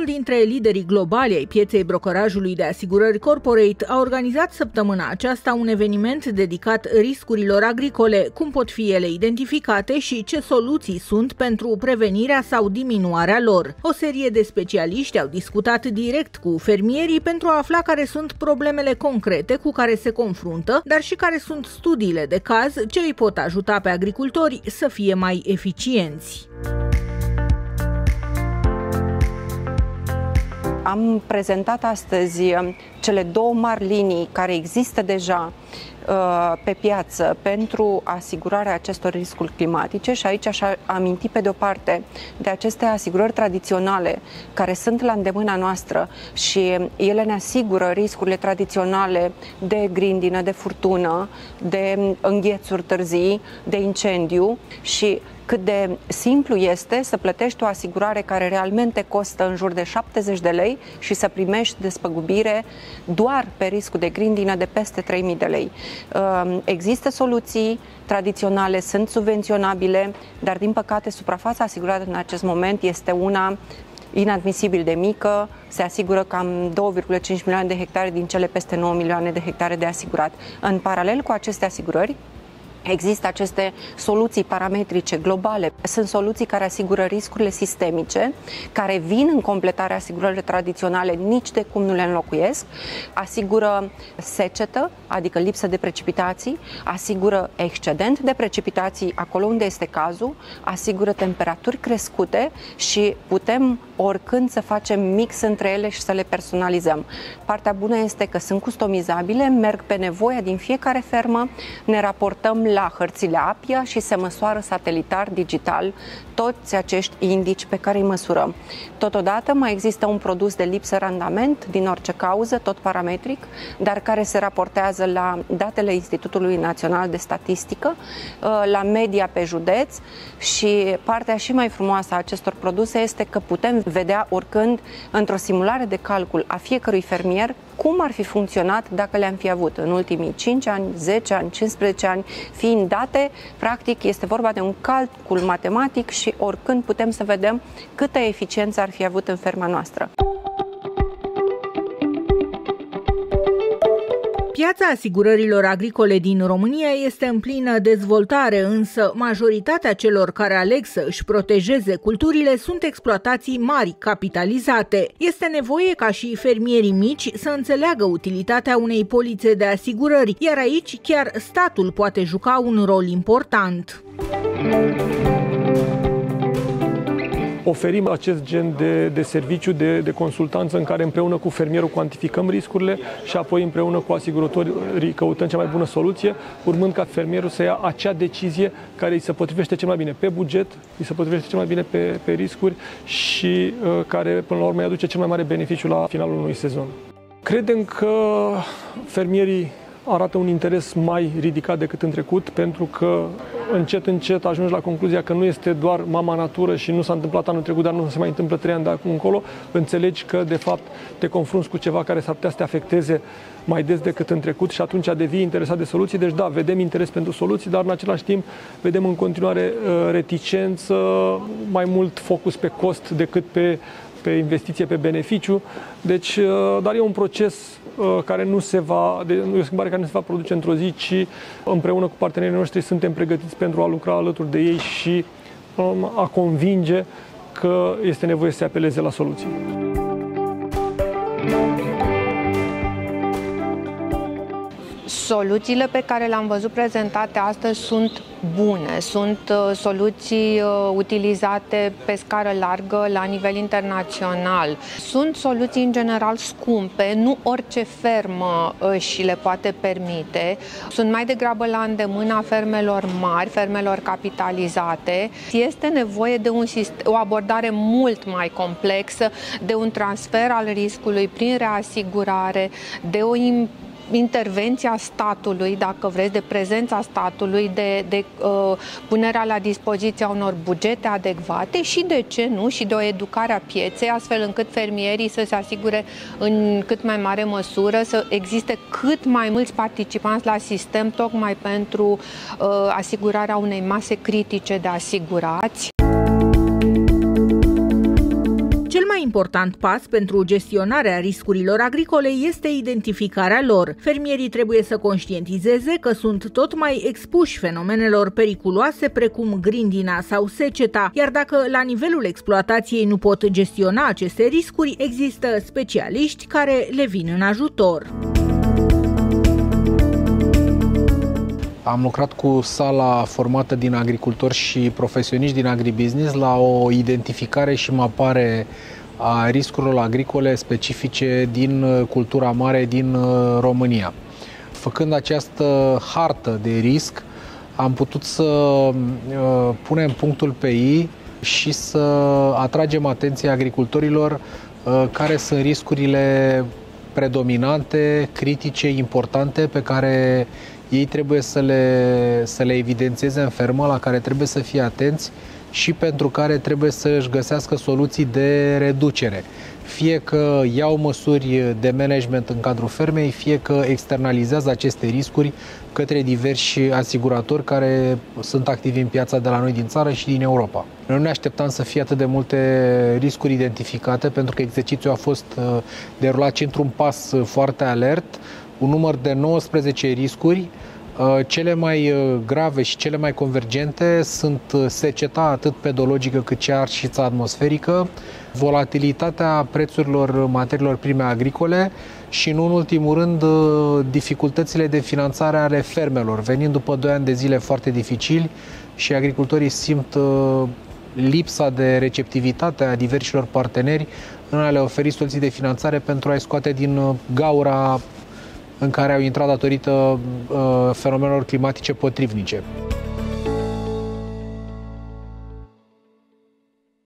Unul dintre liderii globali ai pieței brokerajului de asigurări corporate a organizat săptămâna aceasta un eveniment dedicat riscurilor agricole, cum pot fi ele identificate și ce soluții sunt pentru prevenirea sau diminuarea lor. O serie de specialiști au discutat direct cu fermierii pentru a afla care sunt problemele concrete cu care se confruntă, dar și care sunt studiile de caz ce îi pot ajuta pe agricultori să fie mai eficienți. Am prezentat astăzi uh, cele două mari linii care există deja uh, pe piață pentru asigurarea acestor riscuri climatice și aici aș aminti pe de-o parte de aceste asigurări tradiționale care sunt la îndemâna noastră și ele ne asigură riscurile tradiționale de grindină, de furtună, de înghețuri târzii, de incendiu și cât de simplu este să plătești o asigurare care realmente costă în jur de 70 de lei și să primești despăgubire doar pe riscul de grindină de peste 3000 de lei. Ehm, există soluții tradiționale, sunt subvenționabile, dar din păcate suprafața asigurată în acest moment este una inadmisibil de mică, se asigură cam 2,5 milioane de hectare din cele peste 9 milioane de hectare de asigurat. În paralel cu aceste asigurări, Există aceste soluții parametrice globale. Sunt soluții care asigură riscurile sistemice, care vin în completarea asigurărilor tradiționale, nici de cum nu le înlocuiesc, asigură secetă, adică lipsă de precipitații, asigură excedent de precipitații acolo unde este cazul, asigură temperaturi crescute și putem oricând să facem mix între ele și să le personalizăm. Partea bună este că sunt customizabile, merg pe nevoia din fiecare fermă, ne raportăm la hărțile APIA și se măsoară satelitar, digital, toți acești indici pe care îi măsurăm. Totodată mai există un produs de lipsă randament din orice cauză, tot parametric, dar care se raportează la datele Institutului Național de Statistică, uh, la media pe județ și partea și mai frumoasă a acestor produse este că putem vedea oricând într-o simulare de calcul a fiecărui fermier cum ar fi funcționat dacă le-am fi avut în ultimii 5 ani, 10 ani, 15 ani, fiind date, practic este vorba de un calcul matematic și oricând putem să vedem câtă eficiență ar fi avut în ferma noastră. Piața asigurărilor agricole din România este în plină dezvoltare, însă majoritatea celor care aleg să își protejeze culturile sunt exploatații mari, capitalizate. Este nevoie ca și fermierii mici să înțeleagă utilitatea unei polițe de asigurări, iar aici chiar statul poate juca un rol important oferim acest gen de, de serviciu, de, de consultanță în care împreună cu fermierul cuantificăm riscurile și apoi împreună cu asigurătorii căutăm cea mai bună soluție, urmând ca fermierul să ia acea decizie care îi se potrivește cel mai bine pe buget, îi se potrivește cel mai bine pe, pe riscuri și uh, care până la urmă îi aduce cel mai mare beneficiu la finalul unui sezon. Credem că fermierii arată un interes mai ridicat decât în trecut, pentru că încet, încet ajungi la concluzia că nu este doar mama natură și nu s-a întâmplat anul trecut, dar nu se mai întâmplă trei ani de acum încolo, înțelegi că, de fapt, te confrunți cu ceva care s-ar putea să te afecteze mai des decât în trecut și atunci devii interesat de soluții. Deci, da, vedem interes pentru soluții, dar în același timp vedem în continuare uh, reticență, mai mult focus pe cost decât pe pe investiție, pe beneficiu. Deci, uh, dar e un proces uh, care nu se va, de, e o schimbare care nu se va produce într-o zi, ci împreună cu partenerii noștri suntem pregătiți pentru a lucra alături de ei și a convinge că este nevoie să se apeleze la soluții. Soluțiile pe care le-am văzut prezentate astăzi sunt bune, sunt uh, soluții uh, utilizate pe scară largă la nivel internațional. Sunt soluții în general scumpe, nu orice fermă și le poate permite. Sunt mai degrabă la îndemâna fermelor mari, fermelor capitalizate. Este nevoie de un sistem, o abordare mult mai complexă, de un transfer al riscului prin reasigurare, de o intervenția statului, dacă vreți, de prezența statului, de, de uh, punerea la dispoziția unor bugete adecvate și, de ce nu, și de o educare a pieței, astfel încât fermierii să se asigure în cât mai mare măsură să existe cât mai mulți participanți la sistem, tocmai pentru uh, asigurarea unei mase critice de asigurați mai important pas pentru gestionarea riscurilor agricole este identificarea lor. Fermierii trebuie să conștientizeze că sunt tot mai expuși fenomenelor periculoase precum grindina sau seceta, iar dacă la nivelul exploatației nu pot gestiona aceste riscuri, există specialiști care le vin în ajutor. Am lucrat cu sala formată din agricultori și profesioniști din agribusiness la o identificare și mapare a riscurilor agricole specifice din uh, cultura mare din uh, România. Făcând această hartă de risc, am putut să uh, punem punctul pe I și să atragem atenția agricultorilor care sunt riscurile predominante, critice, importante pe care ei trebuie să le, să le evidențieze în fermă, la care trebuie să fie atenți și pentru care trebuie să își găsească soluții de reducere. Fie că iau măsuri de management în cadrul fermei, fie că externalizează aceste riscuri către diversi asiguratori care sunt activi în piața de la noi din țară și din Europa. Noi nu ne așteptam să fie atât de multe riscuri identificate pentru că exercițiul a fost uh, derulat într-un pas uh, foarte alert, un număr de 19 riscuri Uh, cele mai uh, grave și cele mai convergente sunt uh, seceta atât pedologică cât și arșița atmosferică, volatilitatea prețurilor materiilor prime agricole și, în ultimul rând, dificultățile de finanțare ale fermelor, venind după 2 ani de zile foarte dificili și agricultorii simt lipsa de receptivitate a diversilor parteneri în a le oferi soluții de finanțare pentru a-i scoate din gaura în care au intrat datorită uh, fenomenelor climatice potrivnice.